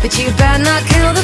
But you better not kill the